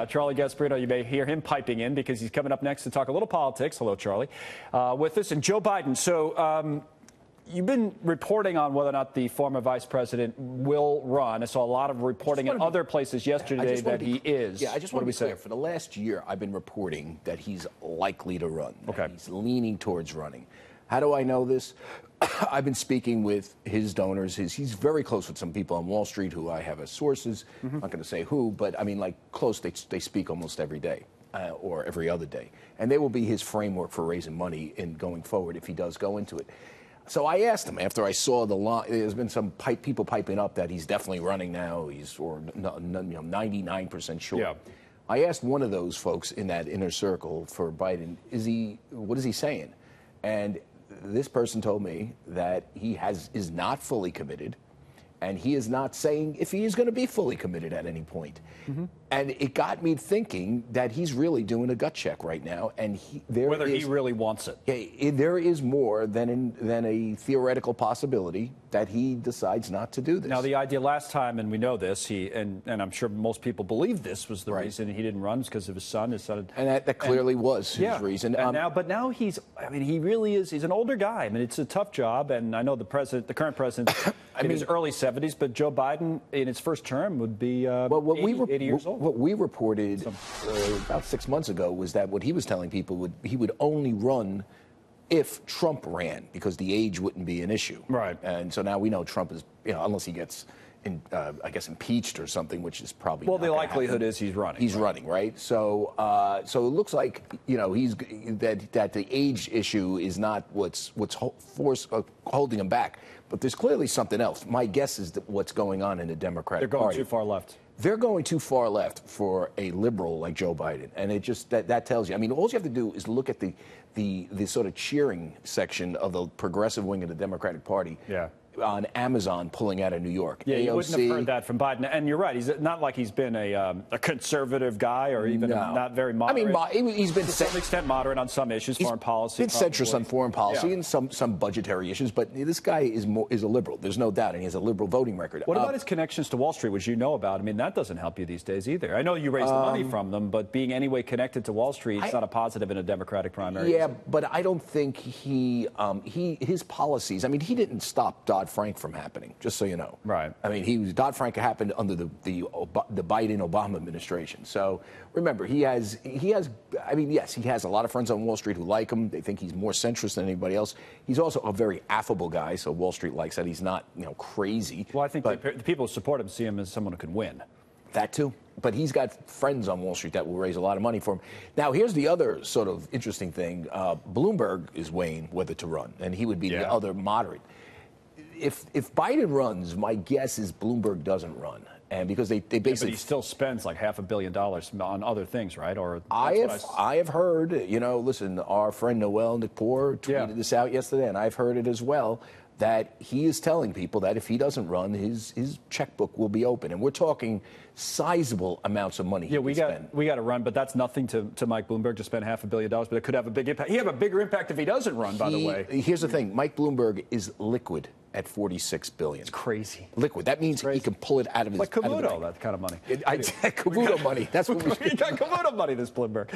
Uh, Charlie Gasparino, you may hear him piping in because he's coming up next to talk a little politics. Hello, Charlie. Uh, with us, and Joe Biden. So, um, you've been reporting on whether or not the former vice president will run. I saw a lot of reporting in other places yesterday that be, he is. Yeah, I just what want to be clear. For the last year, I've been reporting that he's likely to run. Okay. He's leaning towards running. How do I know this? I've been speaking with his donors. His, he's very close with some people on Wall Street who I have as sources. Mm-hmm. I'm not going to say who, but I mean, like close. They, they speak almost every day. Uh, or every other day. And they will be his framework for raising money in going forward if he does go into it. So I asked him after I saw the line. There's been some pipe, people piping up that he's definitely running now. He's or no, no, you know 99% sure. Yeah. I asked one of those folks in that inner circle for Biden, is he? What is he saying? And this person told me that he has is not fully committed and he is not saying if he is going to be fully committed at any point. Mm-hmm. And it got me thinking that he's really doing a gut check right now, and he, there whether is, he really wants it. Yeah, there is more than in, than a theoretical possibility that he decides not to do this. Now, the idea last time, and we know this, he and, and I'm sure most people believe this was the right. reason he didn't run because of his son. His son, and that, that clearly and, was his yeah, reason. And um, now, but now he's, I mean, he really is. He's an older guy. I mean, it's a tough job, and I know the president, the current president, in mean, his early 70s, but Joe Biden in his first term would be uh, well, what 80, we re- 80 years old. What we reported uh, about six months ago was that what he was telling people would he would only run if Trump ran because the age wouldn't be an issue. Right. And so now we know Trump is, you know, unless he gets. In, uh, I guess impeached or something, which is probably well. the likelihood happen. is he's running. He's right? running, right? So, uh, so it looks like you know he's that that the age issue is not what's what's force uh, holding him back, but there's clearly something else. My guess is that what's going on in the Democratic They're going Party. too far left they're going too far left for a liberal like Joe Biden, and it just that, that tells you. I mean, all you have to do is look at the the the sort of cheering section of the progressive wing of the Democratic Party. Yeah on Amazon pulling out of New York. Yeah, AOC, you wouldn't have heard that from Biden. And you're right; he's not like he's been a, um, a conservative guy or even no. not very moderate. I mean, he's been to some extent moderate on some issues, he's foreign policy. Been centrist on foreign policy yeah. and some some budgetary issues. But this guy is more is a liberal. There's no doubt, and he has a liberal voting record. What uh, about his connections to Wall Street, which you know about? I mean, that doesn't help you these days either. I know you raise the um, money from them, but being anyway connected to Wall Street, is not a positive in a Democratic primary. Yeah, but I don't think he um, he his policies. I mean, he didn't stop Dodd Frank from happening. Just so you know. Right. I mean, he was Dodd Frank happened under the the the Biden Obama administration. So remember, he has he has. I mean, yes, he has a lot of friends on Wall Street who like him. They think he's more centrist than anybody else. He's also a very affable guy, so Wall Street likes that. He's not you know crazy. Well, I think but, the, the people who support him see him as someone who can win. That too. But he's got friends on Wall Street that will raise a lot of money for him. Now, here's the other sort of interesting thing. Uh, Bloomberg is weighing whether to run, and he would be yeah. the other moderate if if Biden runs, my guess is Bloomberg doesn't run, and because they, they basically yeah, but he still spends like half a billion dollars on other things, right? Or I have I, I, have heard, you know, listen, our friend Noelle Nikpour tweeted yeah. this out yesterday, and I've heard it as well that he is telling people that if he doesn't run, his his checkbook will be open, and we're talking sizable amounts of money. Yeah, we got spend. we got to run, but that's nothing to, to Mike Bloomberg to spend half a billion dollars. But it could have a big impact. He have a bigger impact if he doesn't run. He, by the way, here's the thing: Mike Bloomberg is liquid at 46 billion. It's crazy. Liquid. That means he can pull it out of his. Like Cavuto, of that kind of money. It, I, Cavuto money. That's what we. got Cavuto money. This Bloomberg.